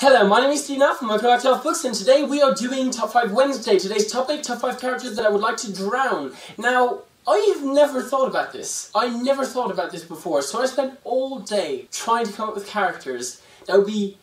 Hello, my name is Steve from Back to Alff Books, and today we are doing Top 5 Wednesday. Today's topic, Top 5 Characters that I would like to drown. Now, I have never thought about this. I never thought about this before, so I spent all day trying to come up with characters that would be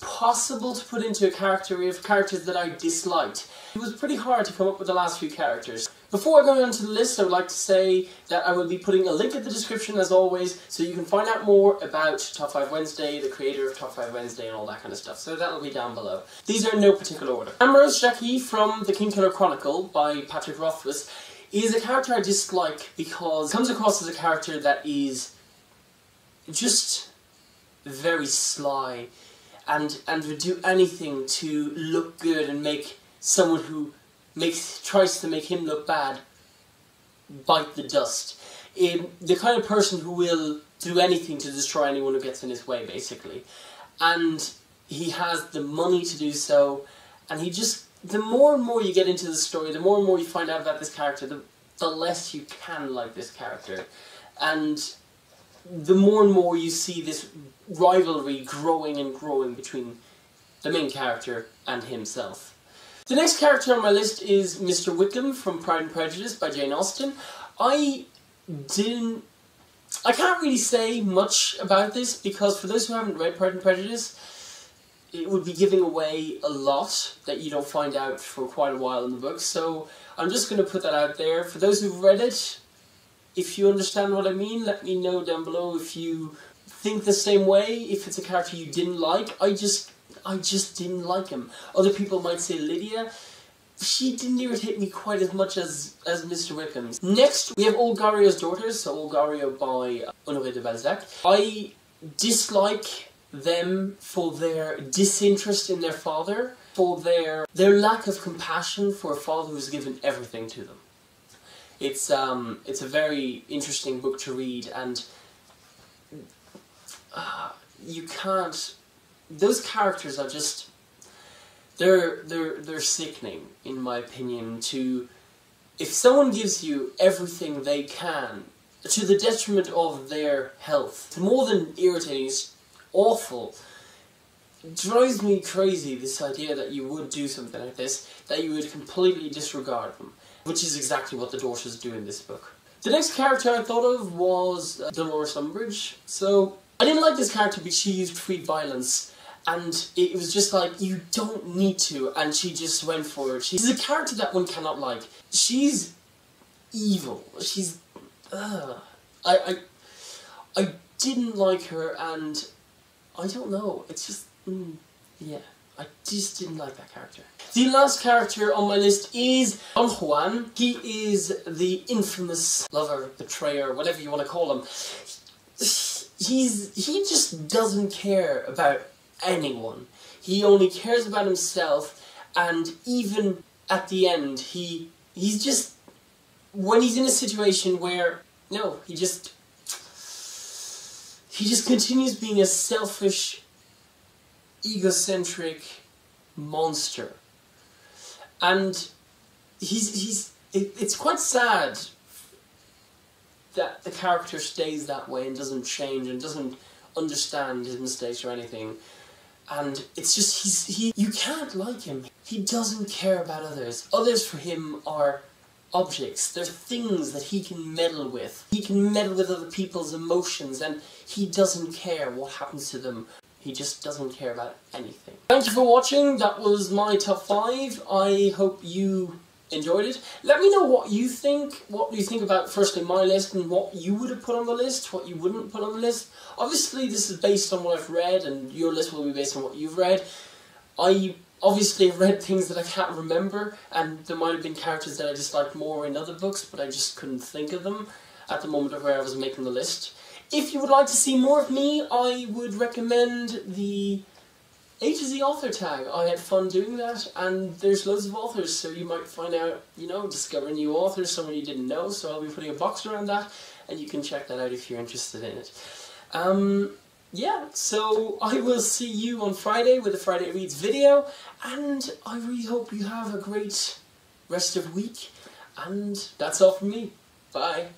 possible to put into a character of characters that I disliked. It was pretty hard to come up with the last few characters. Before going on to the list, I would like to say that I will be putting a link in the description as always, so you can find out more about Top 5 Wednesday, the creator of Top 5 Wednesday and all that kind of stuff, so that'll be down below. These are in no particular order. Ambrose Jakis from The Kingkiller Chronicle by Patrick Rothfuss is a character I dislike because comes across as a character that is just very sly and and would do anything to look good and make someone who makes tries to make him look bad bite the dust. The kind of person who will do anything to destroy anyone who gets in his way, basically. And he has the money to do so, and he just the more and more you get into the story, the more and more you find out about this character, the the less you can like this character. And the more and more you see this rivalry growing and growing between the main character and himself. The next character on my list is Mr. Wickham from Pride and Prejudice by Jane Austen. I didn't... I can't really say much about this because for those who haven't read Pride and Prejudice, it would be giving away a lot that you don't find out for quite a while in the book, so I'm just going to put that out there. For those who've read it, if you understand what I mean, let me know down below if you think the same way, if it's a character you didn't like. I just, I just didn't like him. Other people might say Lydia. She didn't irritate me quite as much as, as Mr. Wickham's. Next, we have Old Goriot's Daughters, so Old Goriot by Honoré de Balzac. I dislike them for their disinterest in their father, for their, their lack of compassion for a father who's given everything to them. It's um, it's a very interesting book to read, and uh, you can't. Those characters are just they're they're they're sickening, in my opinion. To if someone gives you everything they can to the detriment of their health, more than irritating. It's awful. It drives me crazy this idea that you would do something like this, that you would completely disregard them. Which is exactly what the daughters do in this book. The next character I thought of was uh, Dolores Umbridge. So, I didn't like this character because she used free violence. And it was just like, you don't need to, and she just went for it. She's a character that one cannot like. She's evil. She's... Uh, I, I, I didn't like her, and I don't know. It's just... Mm, yeah. I just didn't like that character. The last character on my list is Don Juan. He is the infamous lover, betrayer, whatever you want to call him. He's he just doesn't care about anyone. He only cares about himself, and even at the end, he he's just when he's in a situation where no, he just he just continues being a selfish egocentric monster. And he's, he's, it, it's quite sad that the character stays that way and doesn't change and doesn't understand his mistakes or anything. And it's just, he's, he, you can't like him. He doesn't care about others. Others for him are objects. They're things that he can meddle with. He can meddle with other people's emotions and he doesn't care what happens to them he just doesn't care about anything. Thank you for watching. That was my top 5. I hope you enjoyed it. Let me know what you think. What do you think about, firstly, my list and what you would have put on the list, what you wouldn't put on the list. Obviously, this is based on what I've read, and your list will be based on what you've read. I obviously read things that I can't remember, and there might have been characters that I disliked more in other books, but I just couldn't think of them at the moment of where I was making the list. If you would like to see more of me, I would recommend the A to Z author tag. I had fun doing that, and there's loads of authors, so you might find out, you know, discover new authors, someone you didn't know, so I'll be putting a box around that, and you can check that out if you're interested in it. Um, yeah, so I will see you on Friday with a Friday Reads video, and I really hope you have a great rest of week, and that's all from me. Bye.